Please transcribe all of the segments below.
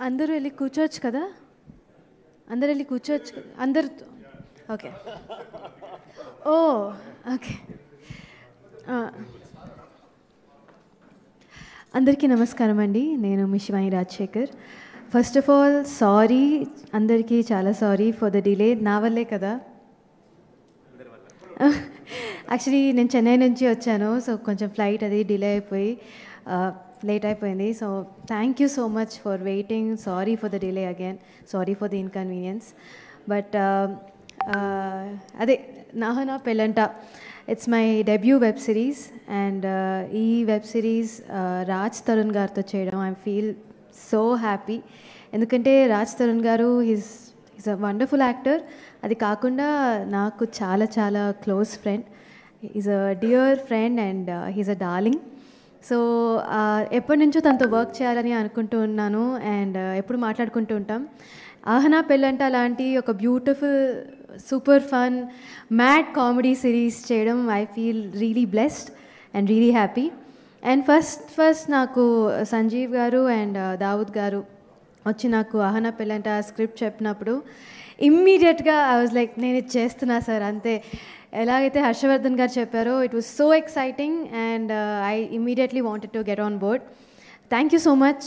అందరూ వెళ్ళి కూర్చోవచ్చు కదా? అందరు వెళ్ళి కూర్చోవచ్చు కదా? అందరు ఓకే. ఓ ఓకే. అందరికీ నమస్కారం అండి. నేను మీ Rajasekhar. First of all sorry అందరికీ చాలా సారీ ఫర్ ద డిలే నా వల్లే కదా? యాక్చువల్లీ నేను చెన్నై నుంచి వచ్చాను. సో కొంచెం ఫ్లైట్ అది డిలే అయిపోయి. లేట్ అయిపోయింది. So thank you so much for waiting sorry for the delay again sorry for the inconvenience but అదే నాహనా పెళ్ళంట. It's my debut web series and ఈ వెబ్ సిరీస్ రాజ్ తరుణ్ గారితో చేయడం. ఐ ఫీల్ సో హ్యాపీ ఎందుకంటే Raj Tarun garu his is a wonderful actor అది కాకుండా నాకు చాలా చాలా close friend is a dear friend and he's a darling so ఎప్పటి నుంచో తనతో వర్క్ చేయాలని అనుకుంటూ ఉన్నాను అండ్ ఎప్పుడు మాట్లాడుకుంటూ ఉంటాం. ఆహనా పెళ్ళంట లాంటి ఒక beautiful super fun mad comedy series చేయడం I feel really blessed and really happy. And first first నాకు సంజీవ్ గారు అండ్ దావుద్ గారు వచ్చి నాకు ఆహనా పెళ్ళంట స్క్రిప్ట్ చెప్పినప్పుడు ఇమ్మీడియట్గా ఐ వాజ్ లైక్ నేను ఇది చేస్తున్నా సార్ అంతే. ఎలాగైతే హర్షవర్ధన్ గారు చెప్పారో it was so exciting and I immediately wanted to get on board thank you so much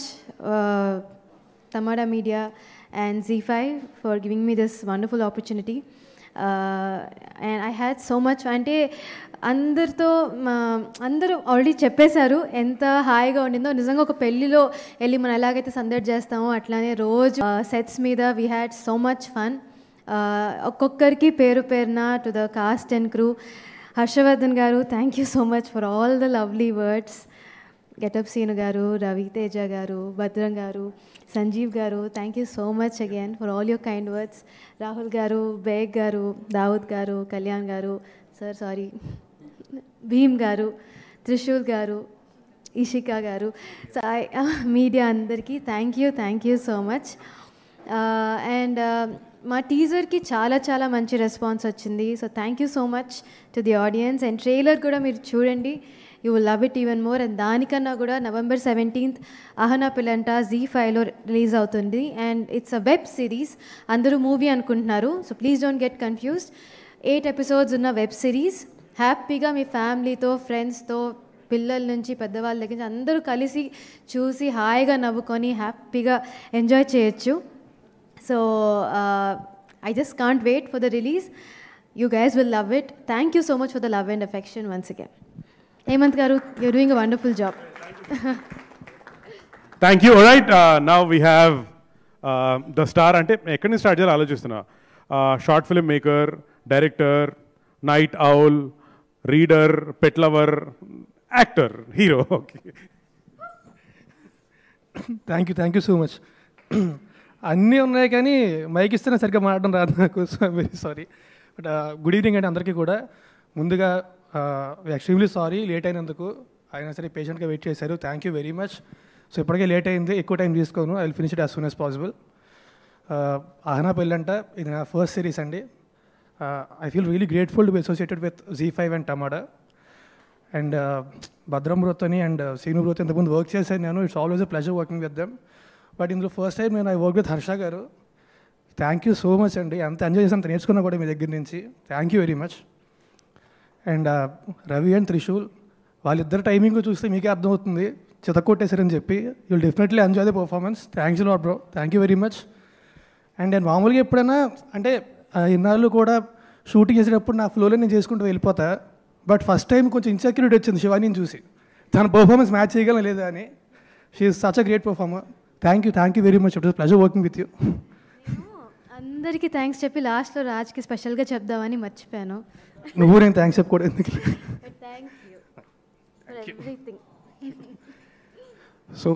Tamada media and Zee five for giving me this wonderful opportunity and I had so much అంటే అందరితో అందరూ already చెప్పేశారు ఎంత హాయిగా ఉండిందో. నిజంగా ఒక పెళ్ళిలో వెళ్ళి మనం ఎలాగైతే సందడి చేస్తామో అట్లానే రోజు uh, సెట్స్ మీద we had so much fun ఒక్కొక్కరికి పేరు పేరున to the cast and crew Harshavardhan garu thank you so much for all the lovely words getup Seenu garu Raviteja garu Bhadram garu Sanjeev garu thank you so much again for all your kind words Rahul garu Baig garu Dawood గారు కళ్యాణ్ గారు sir sorry Bhim గారు త్రిశూల్ గారు Ishika garu. Media అందరికీ thank you thank you so much and మా టీజర్కి చాలా చాలా మంచి రెస్పాన్స్ వచ్చింది. So thank you so much to the audience and trailer కూడా మీరు చూడండి. You will love it even more and దానికన్నా కూడా November seventeenth Ahana Pellanta Zee ఫైవ్లో రిలీజ్ అవుతుంది. And it's a web series అందరూ మూవీ అనుకుంటున్నారు. So please don't get confused eight episodes ఉన్న వెబ్ సిరీస్ హ్యాపీగా మీ ఫ్యామిలీతో ఫ్రెండ్స్తో పిల్లల నుంచి పెద్దవాళ్ళ దగ్గర నుంచి అందరూ కలిసి చూసి హాయిగా నవ్వుకొని హ్యాపీగా ఎంజాయ్ చేయొచ్చు. So I just can't wait for the release you guys will love it thank you so much for the love and affection once again Hemanth garu you're doing a wonderful job thank you right now we have the star అంటే ఎక్కడి నుంచి start చేయాలో ఆలోచిస్తున్నా. Short film maker director night owl reader pet lover actor hero okay thank you thank you so much అన్నీ ఉన్నాయి కానీ mike ఇస్తేనే సరిగ్గా మాట్లాడడం రాదు నాకు. So very sorry but good evening అండి అందరికీ కూడా. ముందుగా ఎక్స్ట్రీమ్లీ సారీ లేట్ అయినందుకు అయినా సరే పేషెంట్గా వెయిట్ చేశారు. Thank you very much so ఇప్పటికే లేట్ అయింది. ఎక్కువ టైం తీసుకోను. I will finish it as soon as possible Ahana Pellanta ఇది నా ఫస్ట్ సిరీస్ అండి. I feel really grateful to be associated with Zee five and Tamada and Bhadram broth అని and Seenu broth ఇంతకుముందు work చేశాను నేను. It's always a pleasure working with them but ఇందులో first time నేను I work with Harsha garu. Thank you so much అండి. అంత enjoy చేసి అంత నేర్చుకున్నా కూడా మీ దగ్గర నుంచి. Thank you very much and Ravi and Trishul వాళ్ళిద్దరు టైమింగ్ చూస్తే మీకే అర్థమవుతుంది. చితకొట్టేశారని చెప్పి. You'll definitely enjoy the performance thanks lot bro thank you very much and నేను మామూలుగా ఎప్పుడైనా అంటే ఇన్నాళ్ళు కూడా షూటింగ్ చేసేటప్పుడు నా ఫ్లోలో నేను చేసుకుంటూ వెళ్ళిపోతా. బట్ ఫస్ట్ టైం కొంచెం ఇన్సెక్యూరిటీ వచ్చింది శివానీని చూసి. తన పర్ఫార్మెన్స్ మ్యాచ్ చేయగలం లేదా అని. She's such a great performer thank you thank you very much it pleasure working with you అందరికీ థ్యాంక్స్ చెప్పి లాస్ట్లో రాజ్కి స్పెషల్గా చెప్దామని మర్చిపోయాను. నువ్వు నేను థ్యాంక్స్ చెప్పుకోవడం ఎందుకు? Thank you so